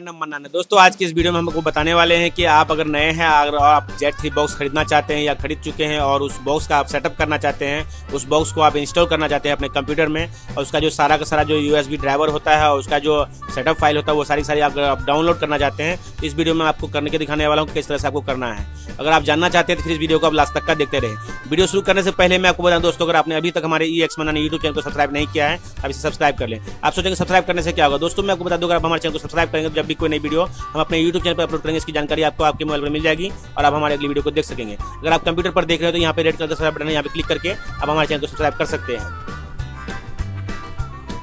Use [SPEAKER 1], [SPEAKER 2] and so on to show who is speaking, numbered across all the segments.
[SPEAKER 1] नाम मन्नान है दोस्तों, आज की इस वीडियो में हम आपको बताने वाले हैं कि आप अगर नए हैं, अगर आप जेट थ्री बॉक्स खरीदना चाहते हैं या खरीद चुके हैं और उस बॉक्स का आप सेटअप करना चाहते हैं, उस बॉक्स को आप इंस्टॉल करना चाहते हैं अपने कंप्यूटर में और उसका जो सारा का सारा जो यूएसबी ड्राइवर होता है और उसका जो सेटअप फ़ाइल होता है, वो सारी सारी अगर आप डाउनलोड करना चाहते हैं, इस वीडियो में आपको करने के दिखाने वाला हूँ किस तरह से आपको करना है। अगर आप जानना चाहते हैं तो फिर इस वीडियो को आप लास्ट तक का देखते रहे। वीडियो शुरू करने से पहले मैं आपको बताऊँ दोस्तों, अगर आपने अभी तक हमारे ई एक्स मनाने यूट्यूब चैनल को सब्सक्राइब नहीं किया है, आप इसे सब्सक्राइब कर लें। आप सोचेंगे सब्सक्राइब करने से क्या होगा? दोस्तों, मैं आपको बता दूँ, अगर आप हमारे चैनल को सब्सक्राइब करेंगे तो जब भी कोई नई वीडियो हम अपने यूट्यूब चैनल पर अपलोड करेंगे, इसकी जानकारी आपको आपके मोबाइल पर मिल जाएगी और आप हमारे अगली वीडियो को देख सकेंगे। अगर आप कंप्यूटर पर देख रहे हो तो यहाँ पर रेड कलर सब्सक्राइब बटन है, यहाँ पर क्लिक करके आप हमारे चैनल को सब्सक्राइब कर सकते हैं।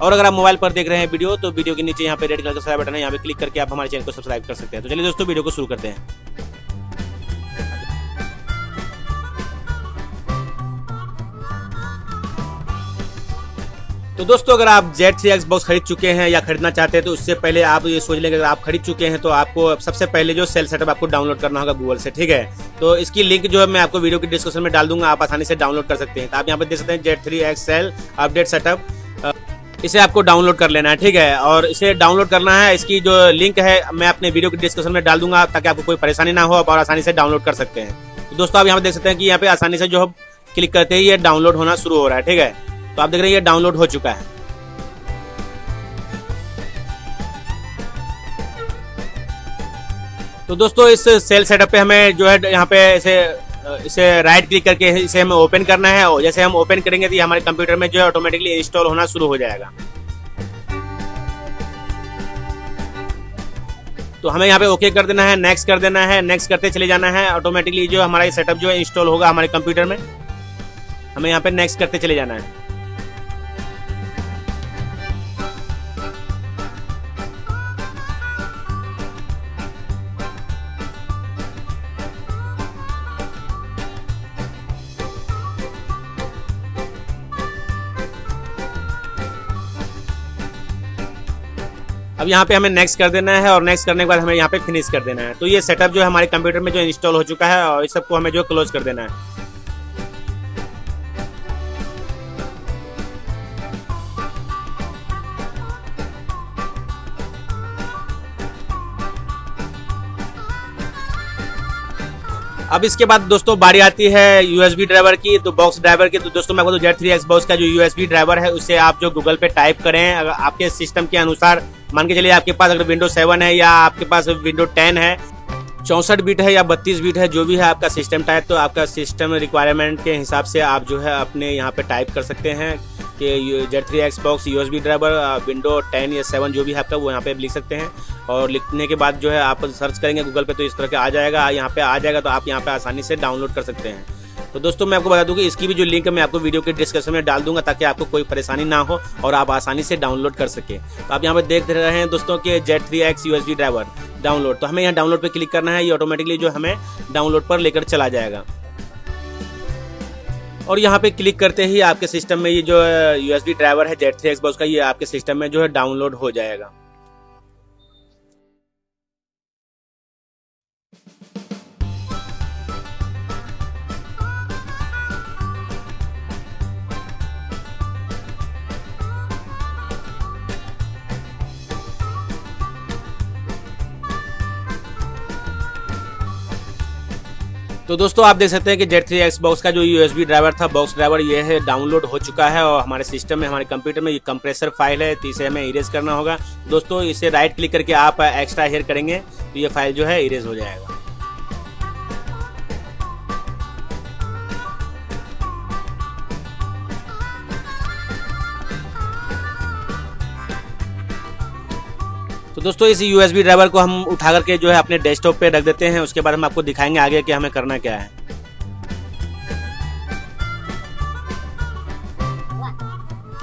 [SPEAKER 1] और अगर आप मोबाइल पर देख रहे हैं वीडियो तो वीडियो के नीचे यहाँ पे रेड कलर का बटन है, यहाँ पे क्लिक करके आप हमारे चैनल को सब्सक्राइब कर सकते हैं। तो चलिए दोस्तों, वीडियो को शुरू करते हैं। तो दोस्तों, अगर आप जेट थ्री एक्स बॉक्स खरीद चुके हैं या खरीदना चाहते हैं तो उससे पहले आप ये सोच लेंगे, अगर आप खरीद चुके हैं तो आपको सबसे पहले जो सेल सेटअप आपको डाउनलोड करना होगा गूगल से, ठीक है? तो इसकी लिंक जो है मैं आपको वीडियो की डिस्क्रिप्शन में डाल दूँगा, आप आसानी से डाउनलोड कर सकते हैं। तो आप यहाँ पे देख सकते हैं Z three X cell update setup. इसे आपको डाउनलोड कर लेना है, ठीक है? और इसे डाउनलोड करना है, इसकी जो लिंक है, मैं अपने वीडियो की डिस्क्रिप्शन में डाल दूँगा, ताकि आपको कोई परेशानी ना हो और आसानी से डाउनलोड कर सकते हैं। तो दोस्तों, आप यहाँ पर देख सकते हैं कि यहाँ पे आसानी से जो क्लिक करते ही ये डाउनलोड होना शुरू हो रहा है, ठीक है? तो आप देख रहे हैं, ये डाउनलोड हो चुका है। तो दोस्तों, इस सेल सेटअप पे हमें जो है, यहाँ पे इसे इसे राइट क्लिक करके इसे हमें ओपन करना है और जैसे हम ओपन करेंगे तो हमारे कंप्यूटर में जो है ऑटोमेटिकली इंस्टॉल होना शुरू हो जाएगा। तो हमें यहाँ पे ओके कर देना है नेक्स्ट कर देना है नेक्स्ट करते चले जाना है। ऑटोमेटिकली जो हमारा सेटअप जो है इंस्टॉल होगा हमारे कंप्यूटर में। हमें यहाँ पे नेक्स्ट करते चले जाना है। अब यहाँ पे हमें नेक्स्ट कर देना है और नेक्स्ट करने के बाद हमें यहाँ पे फिनिश कर देना है। तो ये सेटअप जो है हमारे कंप्यूटर में जो इंस्टॉल हो चुका है और इस सबको हमें जो क्लोज कर देना है। अब इसके बाद दोस्तों बारी आती है यूएसबी ड्राइवर की तो बॉक्स ड्राइवर की। तो दोस्तों मैं जेड थ्री एक्स बॉक्स का जो यूएसबी ड्राइवर है, उसे आप जो गूगल पे टाइप करें, अगर आपके सिस्टम के अनुसार मान के चलिए आपके पास अगर विंडो सेवन है या आपके पास विंडो टेन है, चौंसठ बीट है या बत्तीस बीट है, जो भी है आपका सिस्टम टाइप तो आपका सिस्टम रिक्वायरमेंट के हिसाब से आप जो है अपने यहाँ पे टाइप कर सकते हैं कि Z three X box USB driver window ten या सेवन जो भी है आपका, वो यहाँ पे लिख सकते हैं। और लिखने के बाद जो है आप सर्च करेंगे गूगल पे तो इस तरह के आ जाएगा। यहाँ पे आ जाएगा तो आप यहाँ पे आसानी से डाउनलोड कर सकते हैं। तो दोस्तों, मैं आपको बता दूँ कि इसकी भी जो लिंक मैं आपको वीडियो के डिस्क्रिप्शन में डाल दूँगा ताकि आपको कोई परेशानी ना हो और आप आसानी से डाउनलोड कर सके। तो आप यहाँ पे देख रहे हैं दोस्तों के Z three X USB driver download तो हमें यहाँ डाउनलोड पर क्लिक करना है, ये ऑटोमेटिकली जो हमें डाउनलोड पर लेकर चला जाएगा। और यहाँ पे क्लिक करते ही आपके सिस्टम में ये जो यूएसबी ड्राइवर है जेड थ्री एक्स का, ये आपके सिस्टम में जो है डाउनलोड हो जाएगा। तो दोस्तों, आप देख सकते हैं कि जेड थ्री एक्स बॉक्स का जो यूएसबी ड्राइवर था बॉक्स ड्राइवर ये है डाउनलोड हो चुका है और हमारे सिस्टम में, हमारे कंप्यूटर में ये कंप्रेसर फ़ाइल है तो इसे हमें इरेज करना होगा। दोस्तों, इसे राइट क्लिक करके आप एक्स्ट्रा हेयर करेंगे तो ये फ़ाइल जो है इरेज हो जाएगा। तो दोस्तों, इस यूएसबी ड्राइवर को हम उठा करके जो है अपने डेस्कटॉप पे रख देते हैं। उसके बाद हम आपको दिखाएँगे आगे कि हमें करना क्या है।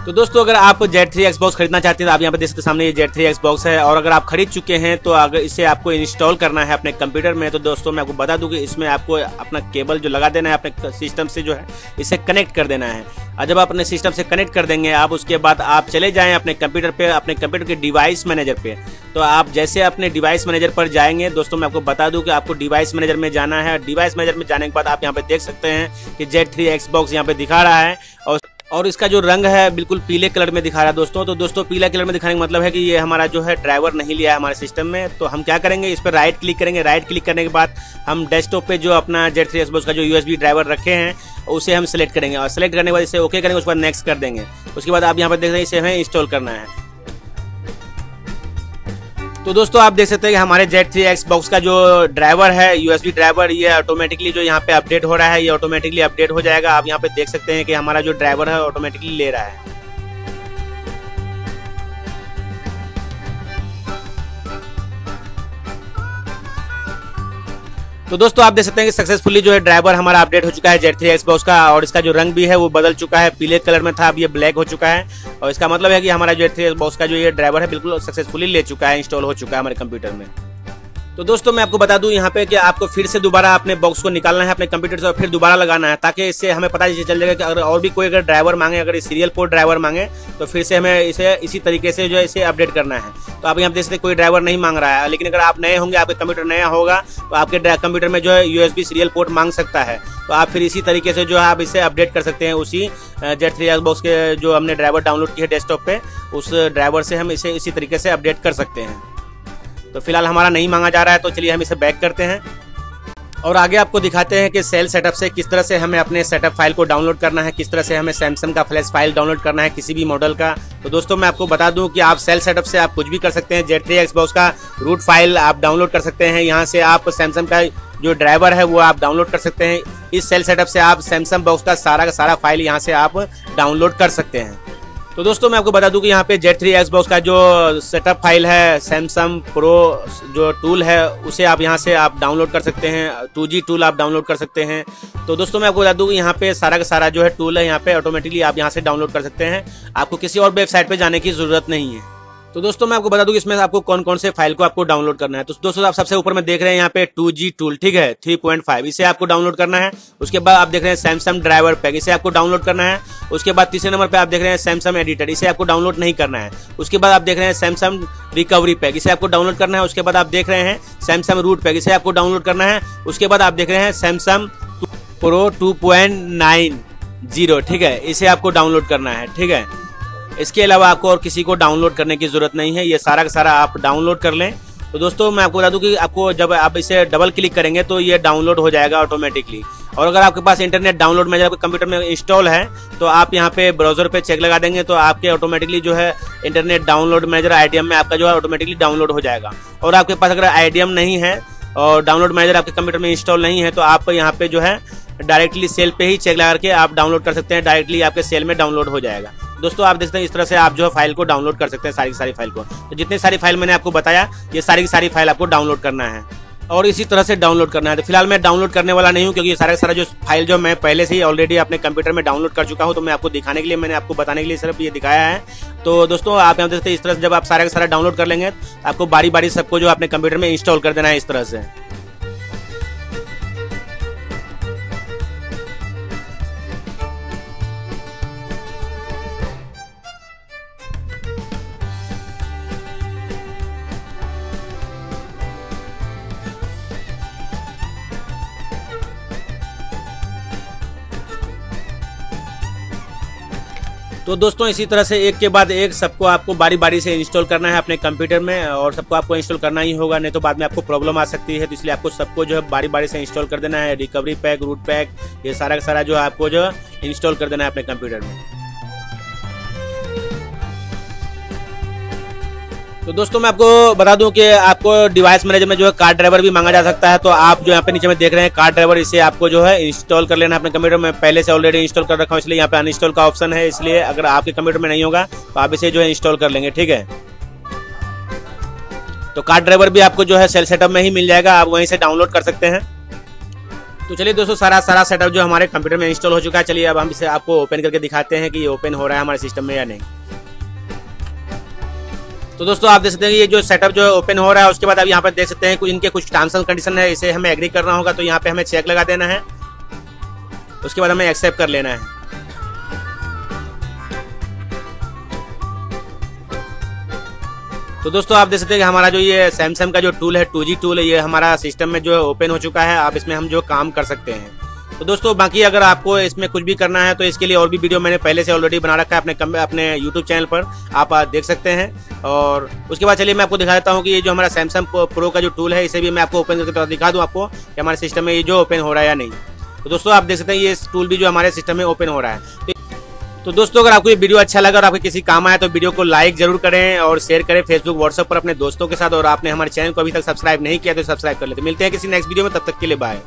[SPEAKER 1] तो दोस्तों, अगर आप जेड थ्री एक्स बॉक्स खरीदना चाहते हैं तो आप यहाँ पे देख सकते सामने ये जेड थ्री एक्स बॉक्स है। और अगर आप खरीद चुके हैं तो अगर इसे आपको इंस्टॉल करना है अपने कंप्यूटर में। तो दोस्तों, मैं आपको बता दूँ कि इसमें आपको अपना केबल जो लगा देना है, अपने सिस्टम से जो है, इसे कनेक्ट कर देना है। और जब आप अपने सिस्टम से कनेक्ट कर देंगे, आप उसके बाद आप चले जाएँ अपने कंप्यूटर पर अपने कंप्यूटर के डिवाइस मैनेजर पर तो आप जैसे अपने डिवाइस मैनेजर पर जाएँगे, दोस्तों, मैं आपको बता दूँ कि आपको डिवाइस मैनेजर में जाना है। डिवाइस मैनेजर में जाने के बाद आप यहाँ पे देख सकते हैं कि जेड थ्री एक्स बॉक्स यहाँ पे दिखा रहा है। और और इसका जो रंग है बिल्कुल पीले कलर में दिखा रहा है दोस्तों। तो दोस्तों, पीला कलर में दिखाने का मतलब है कि ये हमारा जो है ड्राइवर नहीं लिया है हमारे सिस्टम में। तो हम क्या करेंगे? इस पर राइट क्लिक करेंगे। राइट क्लिक करने के बाद हम डेस्कटॉप पे जो अपना जेड थ्री का जो यूएसबी ड्राइवर रखे हैं, उसे हम सेलेक्ट करेंगे। और सेलेक्ट करने के बाद इसे ओके करेंगे, उसके बाद नेक्स्ट कर देंगे। उसके बाद आप यहाँ पर देख रहे हैं, इसे हमें इंस्टॉल करना है। तो दोस्तों, आप देख सकते हैं कि हमारे जेट थ्री एक्स बॉक्स का जो ड्राइवर है यूएसबी ड्राइवर ये ऑटोमेटिकली जो यहाँ पे अपडेट हो रहा है, ये ऑटोमेटिकली अपडेट हो जाएगा। आप यहाँ पे देख सकते हैं कि हमारा जो ड्राइवर है ऑटोमेटिकली ले रहा है। तो दोस्तों, आप देख सकते हैं कि सक्सेसफुली जो है ड्राइवर हमारा अपडेट हो चुका है जेट थ्री एक्सबॉक्स का और इसका जो रंग भी है, वो बदल चुका है। पीले कलर में था, अब ये ब्लैक हो चुका है। और इसका मतलब है कि हमारा जेट थ्री एक्सबॉक्स का जो ये ड्राइवर है, बिल्कुल सक्सेसफुली ले चुका है इंस्टॉल हो चुका है हमारे कंप्यूटर में। तो दोस्तों, मैं आपको बता दूँ यहाँ पे कि आपको फिर से दोबारा अपने बॉक्स को निकालना है, अपने कंप्यूटर से और फिर दोबारा लगाना है, ताकि इससे हमें पता चल जाएगा कि अगर और भी कोई अगर ड्राइवर मांगे, अगर सीरियल पोर्ट ड्राइवर मांगे तो फिर से हमें इसे, इसी तरीके से जो है इसे अपडेट करना है। तो आप यहाँ देख सकते कोई ड्राइवर नहीं मांग रहा है, लेकिन अगर आप नए होंगे, आपके कंप्यूटर नया होगा तो आपके कंप्यूटर में जो है यूएसबी सीरियल पोर्ट मांग सकता है। तो आप फिर इसी तरीके से जो है आप इसे अपडेट कर सकते हैं उसी जेट थ्री बॉक्स के जो हमने ड्राइवर डाउनलोड की है डेस्कटॉप पे, उस ड्राइवर से हम इसे इसी तरीके से अपडेट कर सकते हैं। तो फ़िलहाल हमारा नहीं मांगा जा रहा है तो चलिए हम इसे बैक करते हैं। और आगे आपको दिखाते हैं कि सेल सेटअप से किस तरह से हमें अपने सेटअप फ़ाइल को डाउनलोड करना है, किस तरह से हमें सैमसंग का फ्लैश फ़ाइल डाउनलोड करना है किसी भी मॉडल का। तो दोस्तों, मैं आपको बता दूँ कि आप सेल सेटअप से आप कुछ भी कर सकते हैं जेट थ्री एक्सबॉक्स का रूट फ़ाइल आप डाउनलोड कर सकते हैं। यहाँ से आप सैमसंग का जो ड्राइवर है, वो आप डाउनलोड कर सकते हैं। इस सेल सेटअप से आप सैमसंग बॉक्स का सारा का सारा फ़ाइल यहाँ से आप डाउनलोड कर सकते हैं। तो दोस्तों, मैं आपको बता दूँ कि यहाँ पे जेट थ्री एक्स बॉक्स का जो सेटअप फ़ाइल है सैमसंग प्रो जो टूल है, उसे आप यहाँ से आप डाउनलोड कर सकते हैं। टू जी टूल आप डाउनलोड कर सकते हैं। तो दोस्तों, मैं आपको बता दूँ कि यहाँ पे सारा का सारा जो है टूल है, यहाँ पे ऑटोमेटिकली आप यहाँ से डाउनलोड कर सकते हैं। आपको किसी और वेबसाइट पर जाने की ज़रूरत नहीं है। तो दोस्तों, मैं आपको बता दूँ कि इसमें आपको कौन कौन से फ़ाइल को आपको डाउनलोड करना है। तो दोस्तों, आप सबसे ऊपर में देख रहे हैं यहाँ पे टू जी टूल, ठीक है? थ्री पॉइंट फाइव, इसे आपको डाउनलोड करना है। उसके बाद आप देख रहे हैं सैमसंग ड्राइवर पैक इसे आपको डाउनलोड करना है। उसके बाद तीसरे नंबर पे आप देख रहे हैं सैमसंग एडिटर इसे आपको डाउनलोड नहीं करना है। उसके बाद आप देख रहे हैं सैमसंग रिकवरी पैक इसे आपको डाउनलोड करना है। उसके बाद आप देख रहे हैं सैमसंग रूट पैक इसे आपको डाउनलोड करना है। उसके बाद आप देख रहे हैं Samsung pro two point nine zero, ठीक है? इसे आपको डाउनलोड करना है, ठीक है? इसके अलावा आपको और किसी को डाउनलोड करने की ज़रूरत नहीं है, ये सारा का सारा आप डाउनलोड कर लें। तो दोस्तों, मैं आपको बता दूँ कि आपको जब आप इसे डबल क्लिक करेंगे तो ये डाउनलोड हो जाएगा ऑटोमेटिकली और अगर आपके पास इंटरनेट डाउनलोड में जब कंप्यूटर में इंस्टॉल है तो आप यहाँ पे ब्राउज़र पे चेक लगा देंगे तो आपके ऑटोमेटिकली जो है इंटरनेट डाउनलोड मैनेजर आईडीएम में आपका जो है ऑटोमेटिकली डाउनलोड हो जाएगा। और आपके पास अगर आईडीएम नहीं है और डाउनलोड मैनेजर आपके कंप्यूटर में इंस्टॉल नहीं है तो आप यहाँ पे जो है डायरेक्टली सेल पे ही चेक लगा के आप डाउनलोड कर सकते हैं डायरेक्टली आपके सेल में डाउनलोड हो जाएगा। दोस्तों, आप देखते हैं इस तरह से आप जो है फ़ाइल को डाउनलोड कर सकते हैं, सारी की सारी फ़ाइल को। तो जितनी सारी फ़ाइल मैंने आपको बताया, ये सारी की सारी फ़ाइल आपको डाउनलोड करना है। और इसी तरह से डाउनलोड करना है। तो फ़िलहाल मैं डाउनलोड करने वाला नहीं हूँ, क्योंकि सारा सारा जो फ़ाइल जो मैं पहले से ही ऑलरेडी अपने कंप्यूटर में डाउनलोड कर चुका हूँ तो मैं आपको दिखाने के लिए, मैंने आपको बताने के लिए सिर्फ़ ये दिखाया है। तो दोस्तों, आप यहाँ देखते हैं इस तरह से जब आप सारा का सारा डाउनलोड कर लेंगे तो आपको बारी बारी सबको जो अपने कंप्यूटर में इंस्टॉल कर देना है इस तरह से। तो दोस्तों, इसी तरह से एक के बाद एक सबको आपको बारी बारी से इंस्टॉल करना है अपने कंप्यूटर में और सबको आपको इंस्टॉल करना ही होगा, नहीं तो बाद में आपको प्रॉब्लम आ सकती है तो इसलिए आपको सबको जो है बारी बारी से इंस्टॉल कर देना है रिकवरी पैक रूट पैक ये सारा का सारा जो है आपको जो इंस्टॉल कर देना है अपने कंप्यूटर में। तो दोस्तों, मैं आपको बता दूँ कि आपको डिवाइस मैनेजर में जो है कार ड्राइवर भी मांगा जा सकता है। तो आप जो यहाँ पे नीचे में देख रहे हैं कार ड्राइवर इसे आपको जो है इंस्टॉल कर लेना अपने कंप्यूटर में। पहले से ऑलरेडी इंस्टॉल कर रखा हूँ, इसलिए यहाँ पे अनइंस्टॉल का ऑप्शन है। इसलिए अगर आपके कंप्यूटर में नहीं होगा तो आप इसे जो है इंस्टॉल कर लेंगे, ठीक है? तो कार ड्राइवर भी आपको जो है सेल सेटअप में ही मिल जाएगा। आप वहीं से डाउनलोड कर सकते हैं। तो चलिए दोस्तों, सारा सारा सेटअप जो हमारे कंप्यूटर में इंस्टॉल हो चुका है। चलिए, अब हम इसे आपको ओपन करके दिखाते हैं कि ये ओपन हो रहा है हमारे सिस्टम में या नहीं। तो दोस्तों, आप देख सकते हैं ये जो सेटअप जो है ओपन हो रहा है, उसके बाद आप यहाँ पर देख सकते हैं कुछ इनके कुछ टर्म्स एंड कंडीशन है, इसे हमें एग्री करना होगा तो यहाँ पे हमें चेक लगा देना है। उसके बाद हमें एक्सेप्ट कर लेना है। तो दोस्तों, आप देख सकते हैं कि हमारा जो ये सैमसंग का जो टूल है टू टूल है, ये हमारा सिस्टम में जो है ओपन हो चुका है, आप इसमें हम जो काम कर सकते हैं। तो दोस्तों बाकी अगर आपको इसमें कुछ भी करना है तो इसके लिए और भी वीडियो मैंने पहले से ऑलरेडी बना रखा है अपने कम, अपने यूट्यूब चैनल पर। आप देख सकते हैं। और उसके बाद चलिए मैं आपको दिखा देता हूँ कि ये जो हमारा सैमसंग प्रो का जो टूल है इसे भी मैं आपको ओपन करके तो दिखा दूँ आपको कि हमारे सिस्टम में ये जो ओपन हो रहा है या नहीं। तो दोस्तों आप देख सकते हैं ये टूल भी जो हमारे सिस्टम में ओपन हो रहा है। तो दोस्तों अगर आपको ये वीडियो अच्छा लगा और आपके किसी काम आया तो वीडियो को लाइक ज़रूर करें और शेयर करें फेसबुक व्हाट्सएप पर अपने दोस्तों के साथ। और आपने हमारे चैनल को अभी तक सब्सक्राइब नहीं किया तो सब्सक्राइब कर लेते मिलते हैं किसी नेक्स्ट वीडियो में तब तक के लिए बाय